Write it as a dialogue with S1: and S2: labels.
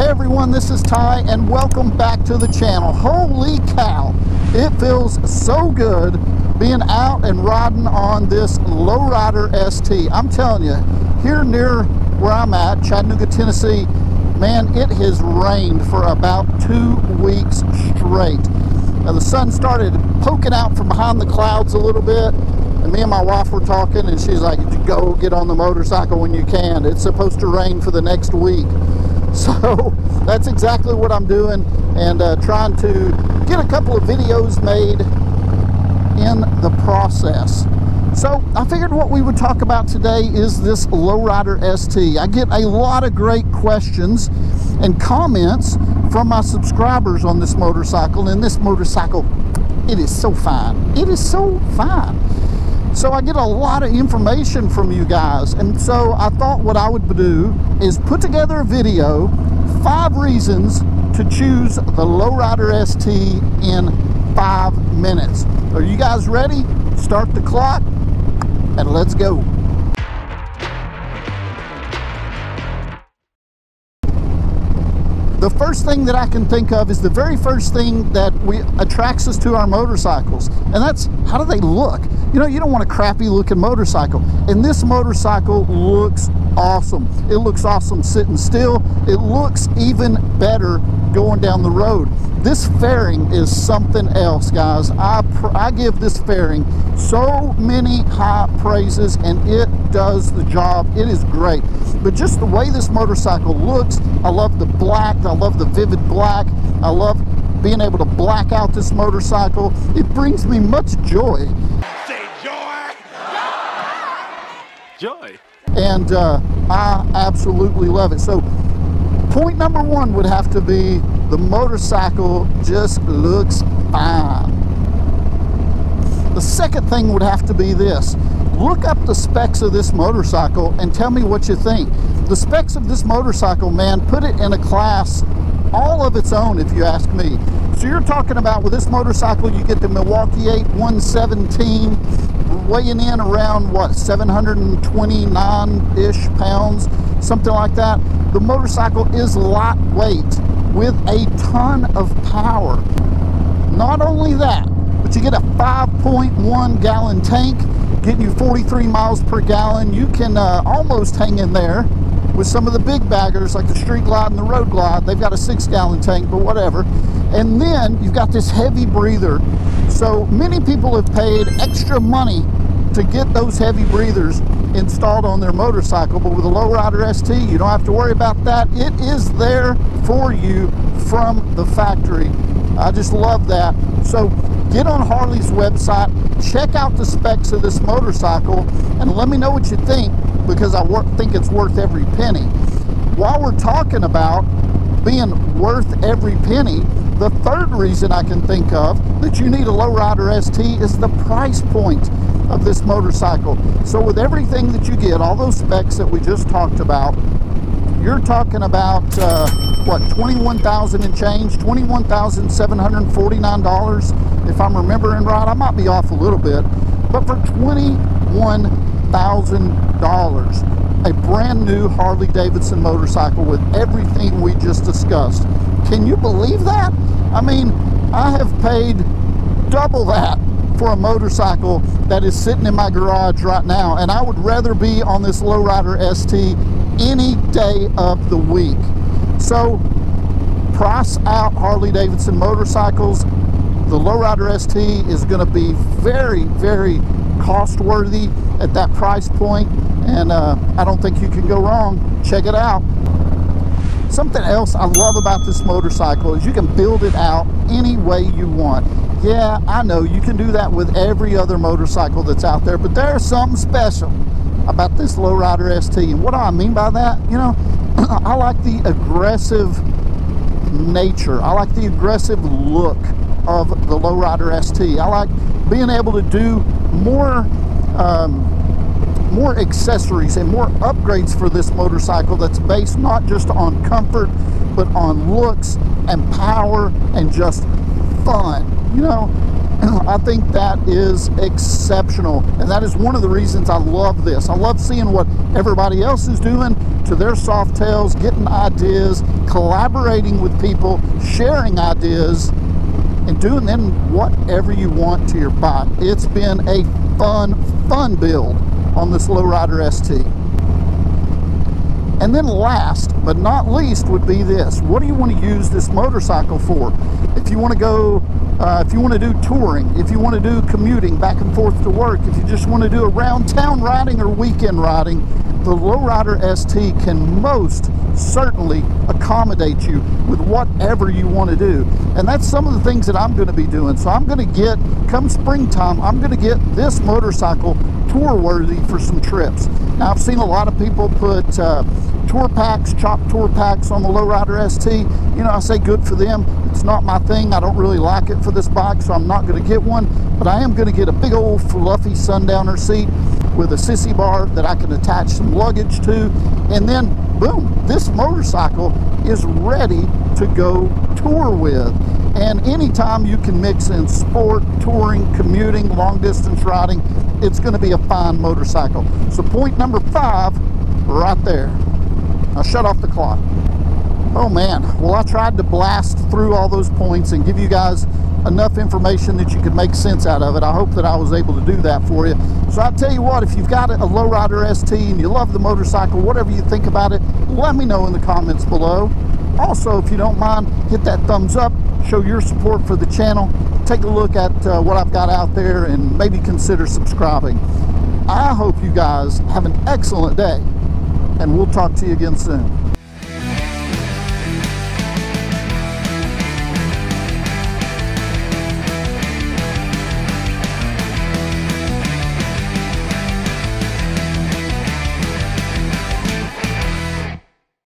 S1: Hey everyone, this is Ty and welcome back to the channel. Holy cow, it feels so good being out and riding on this lowrider ST. I'm telling you, here near where I'm at, Chattanooga, Tennessee, man, it has rained for about two weeks straight. Now the sun started poking out from behind the clouds a little bit and me and my wife were talking and she's like, go get on the motorcycle when you can. It's supposed to rain for the next week. So that's exactly what I'm doing and uh, trying to get a couple of videos made in the process. So I figured what we would talk about today is this Lowrider ST. I get a lot of great questions and comments from my subscribers on this motorcycle and this motorcycle, it is so fine. It is so fine. So I get a lot of information from you guys. And so I thought what I would do is put together a video, five reasons to choose the Lowrider ST in five minutes. Are you guys ready? Start the clock and let's go. The first thing that I can think of is the very first thing that we attracts us to our motorcycles, and that's how do they look? You know, you don't want a crappy looking motorcycle, and this motorcycle looks awesome. It looks awesome sitting still. It looks even better going down the road. This fairing is something else, guys. I, I give this fairing so many high praises, and it does the job. It is great. But just the way this motorcycle looks, I love the black, I love the vivid black, I love being able to black out this motorcycle. It brings me much joy.
S2: Say joy! Joy.
S1: And uh, I absolutely love it. So point number one would have to be the motorcycle just looks fine. The second thing would have to be this. Look up the specs of this motorcycle and tell me what you think. The specs of this motorcycle, man, put it in a class all of its own if you ask me. So you're talking about with this motorcycle, you get the Milwaukee 8 117 weighing in around what 729-ish pounds, something like that. The motorcycle is lightweight with a ton of power. Not only that, but you get a 5.1 gallon tank, getting you 43 miles per gallon. You can uh, almost hang in there with some of the big baggers like the Street Glide and the Road Glide. They've got a six gallon tank, but whatever. And then you've got this heavy breather. So many people have paid extra money to get those heavy breathers installed on their motorcycle but with a lowrider ST you don't have to worry about that it is there for you from the factory I just love that so get on Harley's website check out the specs of this motorcycle and let me know what you think because I think it's worth every penny while we're talking about being worth every penny the third reason I can think of that you need a lowrider ST is the price point of this motorcycle. So with everything that you get, all those specs that we just talked about, you're talking about uh, what 21,000 and change, $21,749 if I'm remembering right. I might be off a little bit, but for $21,000, a brand new Harley Davidson motorcycle with everything we just discussed. Can you believe that? I mean, I have paid double that for a motorcycle that is sitting in my garage right now, and I would rather be on this Lowrider ST any day of the week. So, price out Harley Davidson motorcycles. The Lowrider ST is going to be very, very cost worthy at that price point, and uh, I don't think you can go wrong. Check it out. Something else I love about this motorcycle is you can build it out any way you want. Yeah, I know you can do that with every other motorcycle that's out there, but there's something special about this Lowrider ST. And what do I mean by that? You know, I like the aggressive nature. I like the aggressive look of the Lowrider ST. I like being able to do more um, more accessories and more upgrades for this motorcycle that's based not just on comfort but on looks and power and just fun you know I think that is exceptional. And that is one of the reasons I love this. I love seeing what everybody else is doing to their Softails, getting ideas, collaborating with people, sharing ideas, and doing then whatever you want to your bike. It's been a fun, fun build on this Lowrider ST. And then last but not least would be this. What do you want to use this motorcycle for? If you want to go, uh, if you want to do touring, if you want to do commuting back and forth to work, if you just want to do around town riding or weekend riding, the Lowrider ST can most certainly accommodate you with whatever you want to do. And that's some of the things that I'm going to be doing. So I'm going to get, come springtime, I'm going to get this motorcycle tour worthy for some trips. Now I've seen a lot of people put uh, tour packs, chopped tour packs on the Lowrider ST. You know, I say good for them. It's not my thing. I don't really like it for this bike, so I'm not going to get one. But I am going to get a big old fluffy sundowner seat with a sissy bar that I can attach some luggage to. And then, boom, this motorcycle is ready to go tour with. And anytime you can mix in sport, touring, commuting, long distance riding, it's going to be a fine motorcycle. So point number five, right there. Now shut off the clock. Oh man, well I tried to blast through all those points and give you guys enough information that you could make sense out of it. I hope that I was able to do that for you. So I tell you what, if you've got a lowrider ST and you love the motorcycle, whatever you think about it, let me know in the comments below. Also, if you don't mind, hit that thumbs up, show your support for the channel, take a look at uh, what I've got out there and maybe consider subscribing. I hope you guys have an excellent day and we'll talk to you again soon.